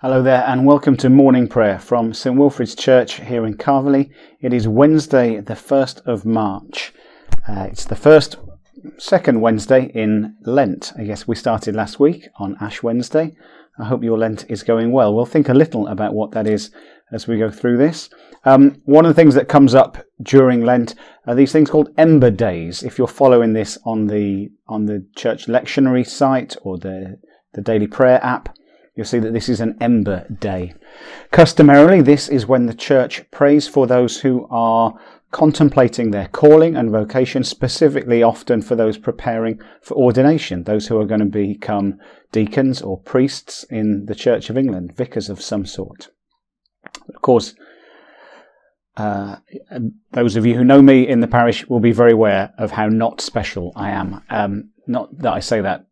Hello there, and welcome to morning prayer from St Wilfrid's Church here in Calverley. It is Wednesday, the 1st of March. Uh, it's the first, second Wednesday in Lent. I guess we started last week on Ash Wednesday. I hope your Lent is going well. We'll think a little about what that is as we go through this. Um, one of the things that comes up during Lent are these things called Ember Days. If you're following this on the on the church lectionary site or the the daily prayer app, You'll see that this is an ember day. Customarily, this is when the church prays for those who are contemplating their calling and vocation, specifically often for those preparing for ordination, those who are going to become deacons or priests in the Church of England, vicars of some sort. Of course, uh, those of you who know me in the parish will be very aware of how not special I am. Um, not that I say that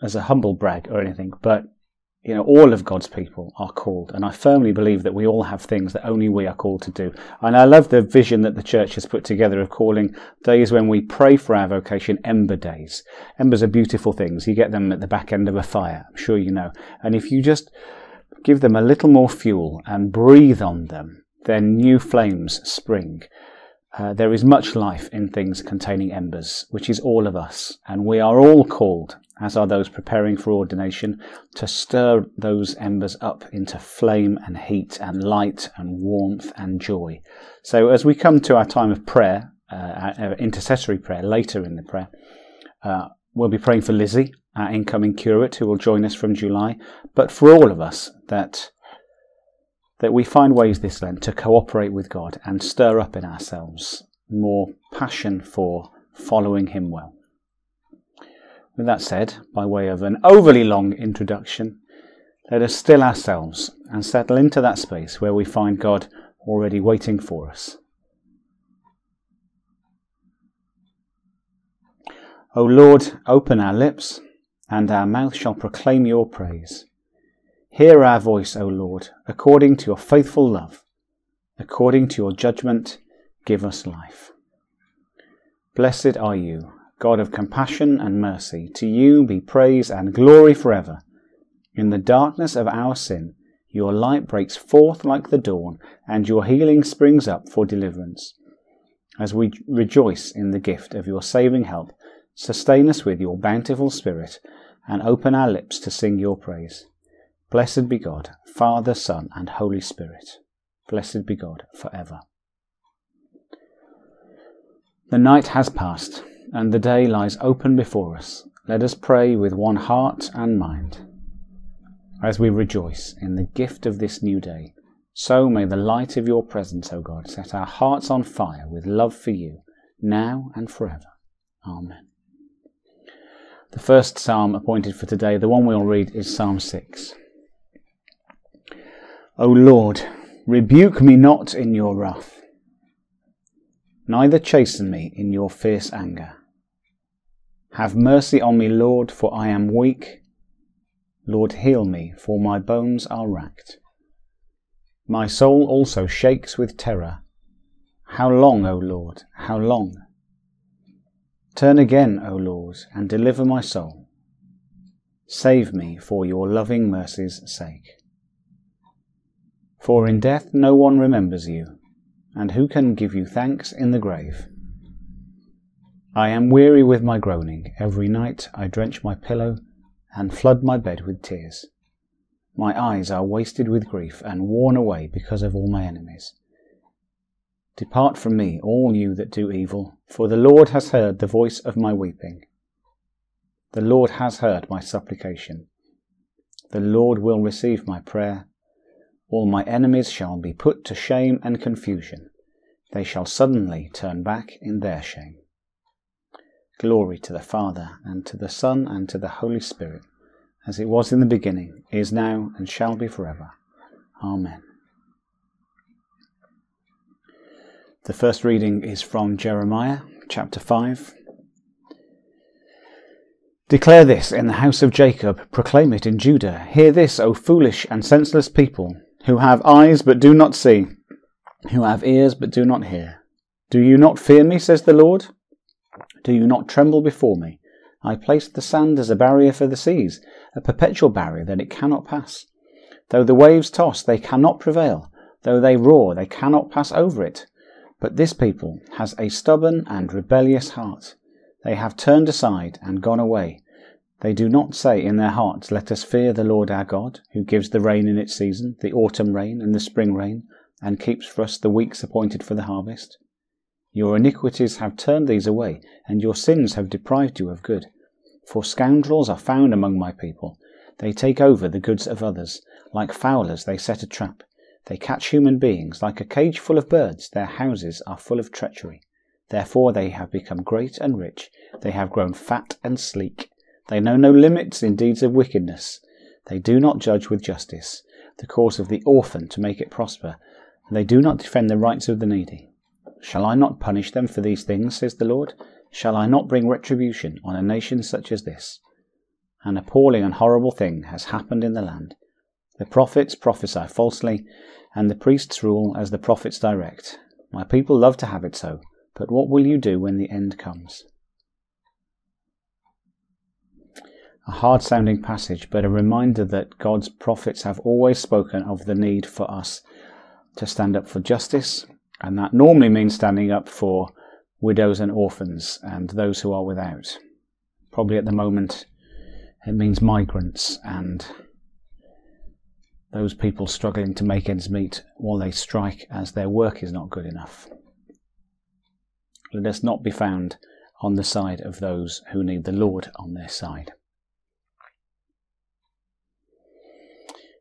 as a humble brag or anything, but you know, all of God's people are called. And I firmly believe that we all have things that only we are called to do. And I love the vision that the church has put together of calling days when we pray for our vocation ember days. Embers are beautiful things. You get them at the back end of a fire, I'm sure you know. And if you just give them a little more fuel and breathe on them, then new flames spring. Uh, there is much life in things containing embers, which is all of us, and we are all called as are those preparing for ordination, to stir those embers up into flame and heat and light and warmth and joy. So, as we come to our time of prayer, uh, our intercessory prayer later in the prayer, uh, we'll be praying for Lizzie, our incoming curate, who will join us from July, but for all of us that that we find ways this Lent to cooperate with God and stir up in ourselves more passion for following Him well. With that said, by way of an overly long introduction, let us still ourselves and settle into that space where we find God already waiting for us. O Lord, open our lips, and our mouth shall proclaim your praise. Hear our voice, O Lord, according to your faithful love. According to your judgment, give us life. Blessed are you God of compassion and mercy, to you be praise and glory forever. In the darkness of our sin, your light breaks forth like the dawn, and your healing springs up for deliverance. As we rejoice in the gift of your saving help, sustain us with your bountiful Spirit, and open our lips to sing your praise. Blessed be God, Father, Son, and Holy Spirit. Blessed be God for ever. The night has passed and the day lies open before us, let us pray with one heart and mind. As we rejoice in the gift of this new day, so may the light of your presence, O God, set our hearts on fire with love for you, now and forever. Amen. The first psalm appointed for today, the one we'll read, is Psalm 6. O Lord, rebuke me not in your wrath, neither chasten me in your fierce anger. Have mercy on me, Lord, for I am weak. Lord, heal me, for my bones are racked. My soul also shakes with terror. How long, O Lord, how long? Turn again, O Lord, and deliver my soul. Save me for your loving mercy's sake. For in death no one remembers you, and who can give you thanks in the grave? I am weary with my groaning. Every night I drench my pillow and flood my bed with tears. My eyes are wasted with grief and worn away because of all my enemies. Depart from me, all you that do evil, for the Lord has heard the voice of my weeping. The Lord has heard my supplication. The Lord will receive my prayer. All my enemies shall be put to shame and confusion. They shall suddenly turn back in their shame. Glory to the Father, and to the Son, and to the Holy Spirit, as it was in the beginning, is now, and shall be forever. Amen. The first reading is from Jeremiah chapter 5. Declare this in the house of Jacob, proclaim it in Judah. Hear this, O foolish and senseless people, who have eyes but do not see, who have ears but do not hear. Do you not fear me, says the Lord? Do you not tremble before me? I placed the sand as a barrier for the seas, a perpetual barrier that it cannot pass. Though the waves toss, they cannot prevail. Though they roar, they cannot pass over it. But this people has a stubborn and rebellious heart. They have turned aside and gone away. They do not say in their hearts, Let us fear the Lord our God, who gives the rain in its season, the autumn rain and the spring rain, and keeps for us the weeks appointed for the harvest. Your iniquities have turned these away, and your sins have deprived you of good. For scoundrels are found among my people. They take over the goods of others. Like fowlers, they set a trap. They catch human beings. Like a cage full of birds, their houses are full of treachery. Therefore they have become great and rich. They have grown fat and sleek. They know no limits in deeds of wickedness. They do not judge with justice the cause of the orphan to make it prosper. They do not defend the rights of the needy. Shall I not punish them for these things, says the Lord? Shall I not bring retribution on a nation such as this? An appalling and horrible thing has happened in the land. The prophets prophesy falsely, and the priests rule as the prophets direct. My people love to have it so, but what will you do when the end comes? A hard sounding passage, but a reminder that God's prophets have always spoken of the need for us to stand up for justice, and that normally means standing up for widows and orphans and those who are without. Probably at the moment, it means migrants and those people struggling to make ends meet while they strike as their work is not good enough. Let us not be found on the side of those who need the Lord on their side.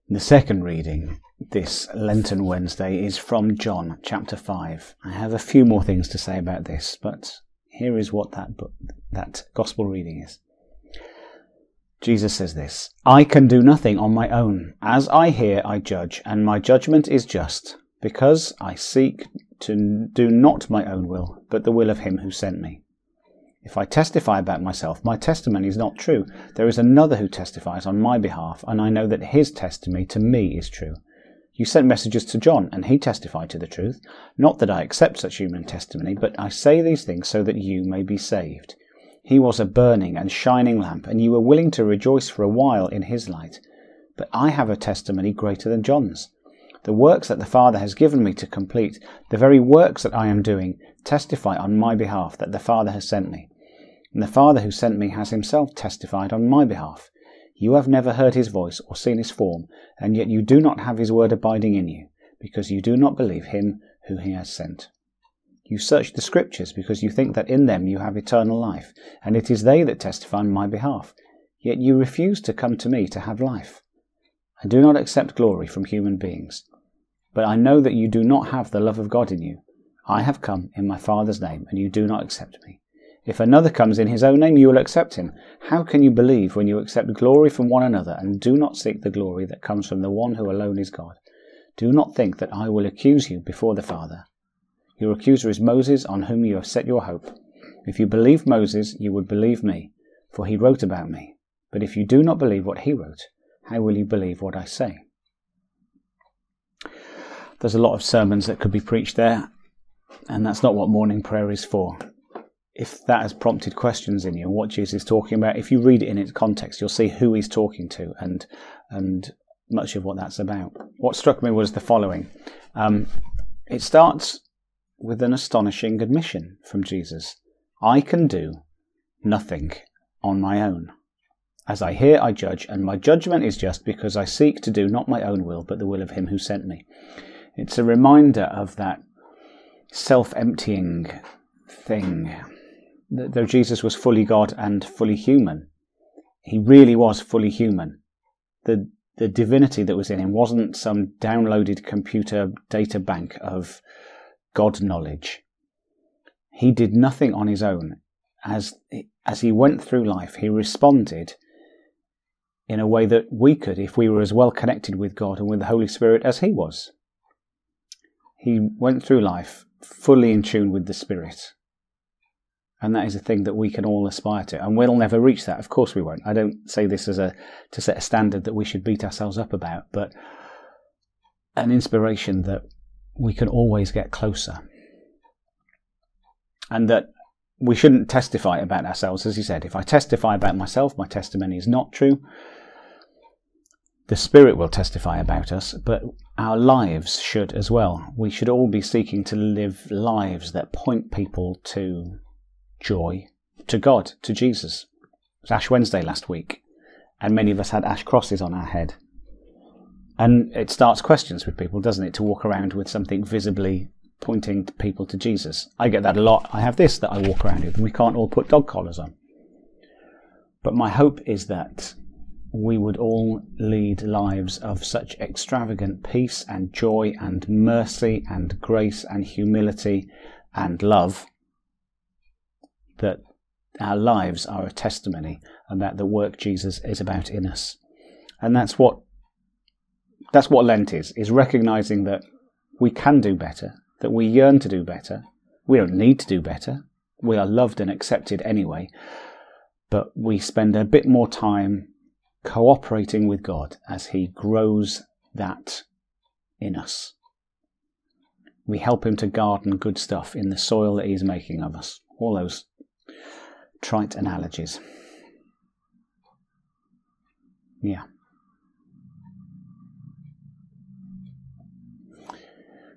In the second reading this Lenten Wednesday is from John chapter 5. I have a few more things to say about this, but here is what that book, that gospel reading is. Jesus says this I can do nothing on my own. As I hear, I judge, and my judgment is just, because I seek to do not my own will, but the will of him who sent me. If I testify about myself, my testimony is not true. There is another who testifies on my behalf, and I know that his testimony to me is true. You sent messages to John, and he testified to the truth. Not that I accept such human testimony, but I say these things so that you may be saved. He was a burning and shining lamp, and you were willing to rejoice for a while in his light. But I have a testimony greater than John's. The works that the Father has given me to complete, the very works that I am doing, testify on my behalf that the Father has sent me. And the Father who sent me has himself testified on my behalf. You have never heard his voice or seen his form, and yet you do not have his word abiding in you, because you do not believe him who he has sent. You search the scriptures because you think that in them you have eternal life, and it is they that testify on my behalf. Yet you refuse to come to me to have life. I do not accept glory from human beings, but I know that you do not have the love of God in you. I have come in my Father's name, and you do not accept me. If another comes in his own name, you will accept him. How can you believe when you accept glory from one another and do not seek the glory that comes from the one who alone is God? Do not think that I will accuse you before the Father. Your accuser is Moses, on whom you have set your hope. If you believe Moses, you would believe me, for he wrote about me. But if you do not believe what he wrote, how will you believe what I say? There's a lot of sermons that could be preached there, and that's not what morning prayer is for if that has prompted questions in you, what Jesus is talking about, if you read it in its context, you'll see who he's talking to and and much of what that's about. What struck me was the following. Um, it starts with an astonishing admission from Jesus I can do nothing on my own. As I hear, I judge, and my judgment is just because I seek to do not my own will, but the will of him who sent me. It's a reminder of that self emptying thing though Jesus was fully God and fully human, he really was fully human. The the divinity that was in him wasn't some downloaded computer data bank of God knowledge. He did nothing on his own. As as he went through life, he responded in a way that we could if we were as well connected with God and with the Holy Spirit as he was. He went through life fully in tune with the Spirit and that is a thing that we can all aspire to. And we'll never reach that. Of course we won't. I don't say this as a to set a standard that we should beat ourselves up about but an inspiration that we can always get closer. And that we shouldn't testify about ourselves. As he said if i testify about myself my testimony is not true. The Spirit will testify about us, but our lives should as well. We should all be seeking to live lives that point people to joy, to God, to Jesus. It was Ash Wednesday last week, and many of us had ash crosses on our head. And it starts questions with people, doesn't it, to walk around with something visibly pointing people to Jesus. I get that a lot. I have this that I walk around with, and we can't all put dog collars on. But my hope is that we would all lead lives of such extravagant peace and joy and mercy and grace and humility and love that our lives are a testimony and that the work Jesus is about in us. And that's what that's what Lent is, is recognizing that we can do better, that we yearn to do better. We don't need to do better. We are loved and accepted anyway. But we spend a bit more time cooperating with God as He grows that in us. We help Him to garden good stuff in the soil that He's making of us. All those trite analogies. Yeah.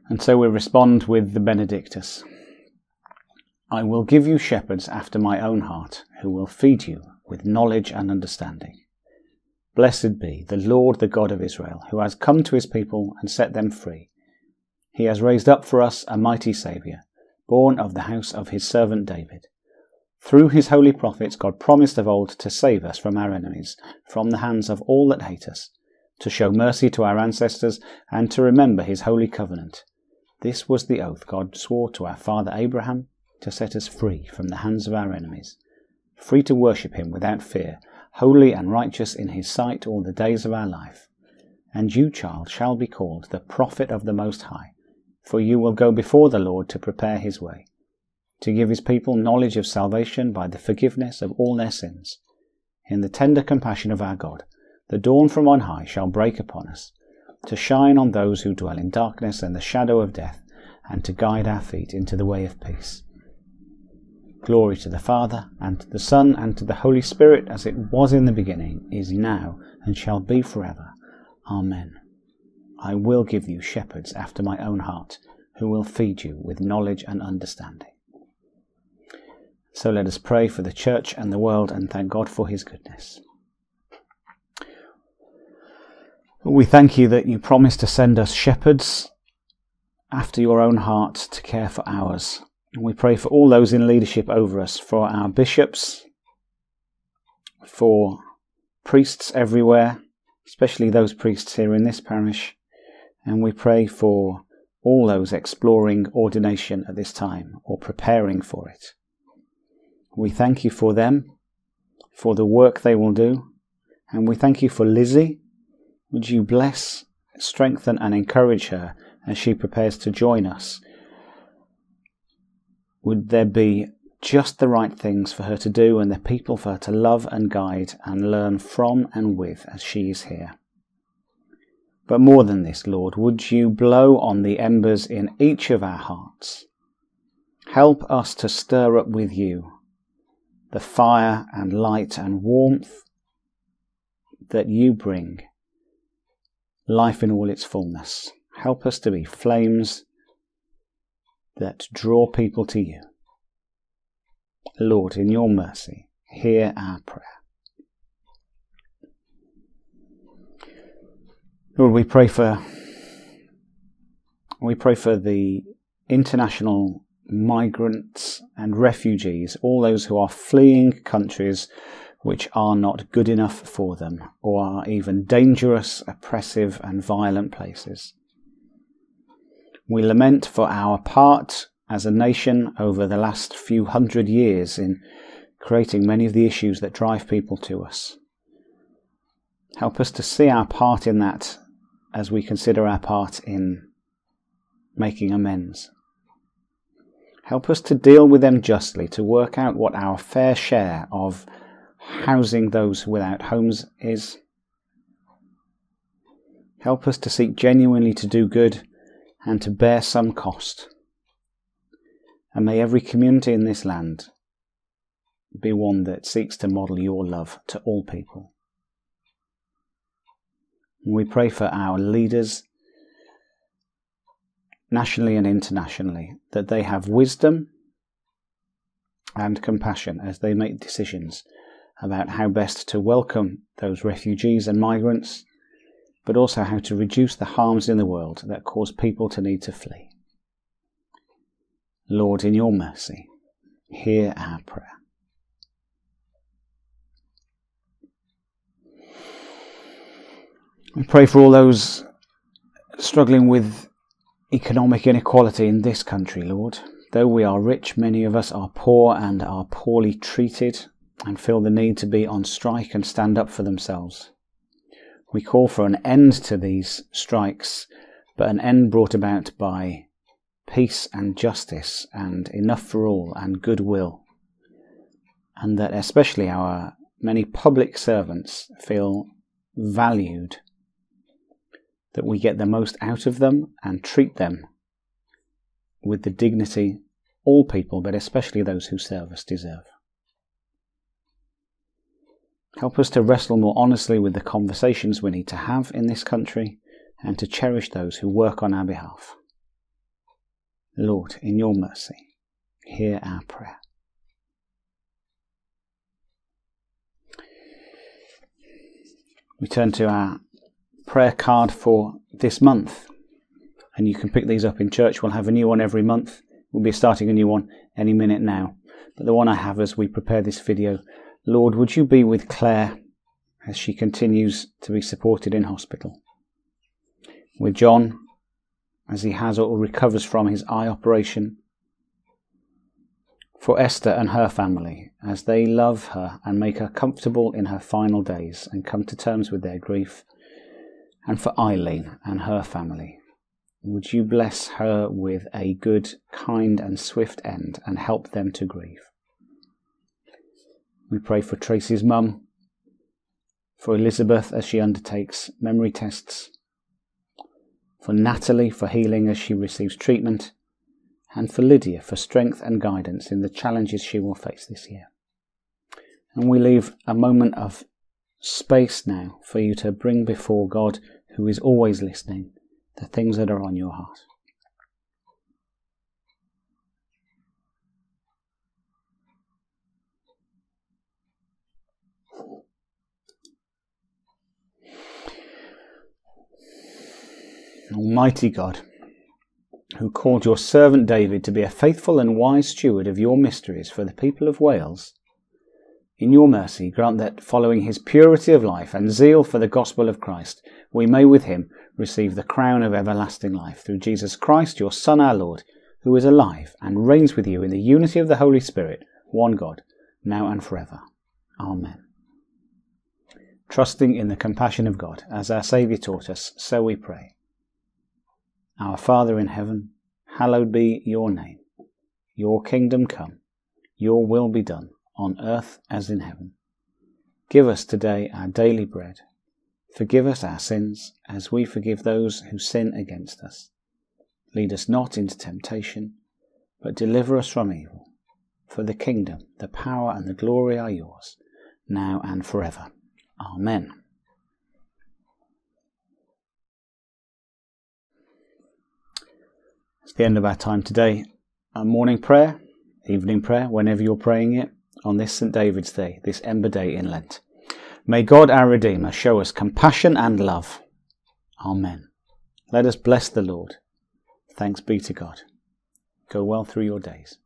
And so we respond with the Benedictus. I will give you shepherds after my own heart, who will feed you with knowledge and understanding. Blessed be the Lord, the God of Israel, who has come to his people and set them free. He has raised up for us a mighty Saviour, born of the house of his servant David. Through his holy prophets, God promised of old to save us from our enemies, from the hands of all that hate us, to show mercy to our ancestors, and to remember his holy covenant. This was the oath God swore to our father Abraham to set us free from the hands of our enemies, free to worship him without fear holy and righteous in his sight all the days of our life. And you, child, shall be called the prophet of the Most High, for you will go before the Lord to prepare his way, to give his people knowledge of salvation by the forgiveness of all their sins. In the tender compassion of our God, the dawn from on high shall break upon us, to shine on those who dwell in darkness and the shadow of death, and to guide our feet into the way of peace. Glory to the Father, and to the Son, and to the Holy Spirit, as it was in the beginning, is now, and shall be forever. Amen. I will give you shepherds after my own heart, who will feed you with knowledge and understanding. So let us pray for the Church and the world and thank God for his goodness. We thank you that you promised to send us shepherds after your own heart to care for ours. And we pray for all those in leadership over us, for our bishops, for priests everywhere, especially those priests here in this parish. And we pray for all those exploring ordination at this time or preparing for it. We thank you for them, for the work they will do, and we thank you for Lizzie. Would you bless, strengthen, and encourage her as she prepares to join us would there be just the right things for her to do and the people for her to love and guide and learn from and with as she is here. But more than this, Lord, would you blow on the embers in each of our hearts? Help us to stir up with you the fire and light and warmth that you bring, life in all its fullness. Help us to be flames that draw people to you. Lord, in your mercy, hear our prayer. Lord, we pray for we pray for the international migrants and refugees, all those who are fleeing countries which are not good enough for them, or are even dangerous, oppressive, and violent places. We lament for our part as a nation over the last few hundred years in creating many of the issues that drive people to us. Help us to see our part in that as we consider our part in making amends. Help us to deal with them justly, to work out what our fair share of housing those without homes is. Help us to seek genuinely to do good and to bear some cost. And may every community in this land be one that seeks to model your love to all people. We pray for our leaders, nationally and internationally, that they have wisdom and compassion as they make decisions about how best to welcome those refugees and migrants, but also how to reduce the harms in the world that cause people to need to flee. Lord, in your mercy, hear our prayer. We pray for all those struggling with economic inequality in this country, Lord. Though we are rich, many of us are poor and are poorly treated and feel the need to be on strike and stand up for themselves. We call for an end to these strikes, but an end brought about by peace and justice and enough for all and goodwill. And that especially our many public servants feel valued, that we get the most out of them and treat them with the dignity all people, but especially those who serve us, deserve. Help us to wrestle more honestly with the conversations we need to have in this country and to cherish those who work on our behalf. Lord, in your mercy, hear our prayer. We turn to our prayer card for this month, and you can pick these up in church. We'll have a new one every month. We'll be starting a new one any minute now. But the one I have as we prepare this video, Lord, would you be with Claire as she continues to be supported in hospital? With John as he has or recovers from his eye operation. For Esther and her family, as they love her and make her comfortable in her final days and come to terms with their grief. And for Eileen and her family, would you bless her with a good, kind, and swift end and help them to grieve? We pray for Tracy's mum, for Elizabeth as she undertakes memory tests, for Natalie for healing as she receives treatment, and for Lydia for strength and guidance in the challenges she will face this year. And we leave a moment of space now for you to bring before God, who is always listening, the things that are on your heart. Almighty God, who called your servant David to be a faithful and wise steward of your mysteries for the people of Wales, in your mercy grant that, following his purity of life and zeal for the gospel of Christ, we may with him receive the crown of everlasting life through Jesus Christ, your Son, our Lord, who is alive and reigns with you in the unity of the Holy Spirit, one God, now and forever. Amen. Trusting in the compassion of God, as our Saviour taught us, so we pray. Our Father in heaven, hallowed be your name. Your kingdom come, your will be done, on earth as in heaven. Give us today our daily bread. Forgive us our sins, as we forgive those who sin against us. Lead us not into temptation, but deliver us from evil. For the kingdom, the power, and the glory are yours, now and forever. Amen. It's the end of our time today. Our morning prayer, evening prayer, whenever you're praying it, on this St. David's Day, this Ember Day in Lent. May God our Redeemer show us compassion and love. Amen. Let us bless the Lord. Thanks be to God. Go well through your days.